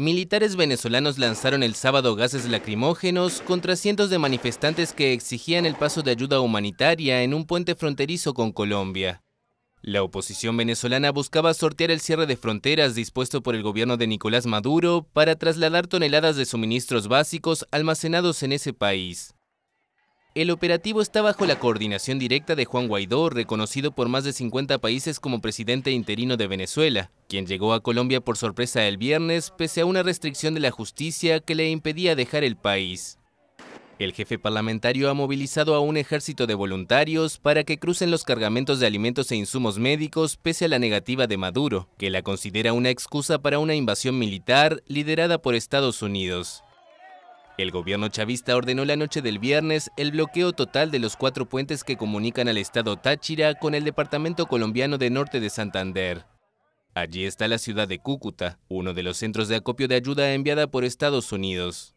Militares venezolanos lanzaron el sábado gases lacrimógenos contra cientos de manifestantes que exigían el paso de ayuda humanitaria en un puente fronterizo con Colombia. La oposición venezolana buscaba sortear el cierre de fronteras dispuesto por el gobierno de Nicolás Maduro para trasladar toneladas de suministros básicos almacenados en ese país. El operativo está bajo la coordinación directa de Juan Guaidó, reconocido por más de 50 países como presidente interino de Venezuela, quien llegó a Colombia por sorpresa el viernes pese a una restricción de la justicia que le impedía dejar el país. El jefe parlamentario ha movilizado a un ejército de voluntarios para que crucen los cargamentos de alimentos e insumos médicos pese a la negativa de Maduro, que la considera una excusa para una invasión militar liderada por Estados Unidos. El gobierno chavista ordenó la noche del viernes el bloqueo total de los cuatro puentes que comunican al estado Táchira con el departamento colombiano de Norte de Santander. Allí está la ciudad de Cúcuta, uno de los centros de acopio de ayuda enviada por Estados Unidos.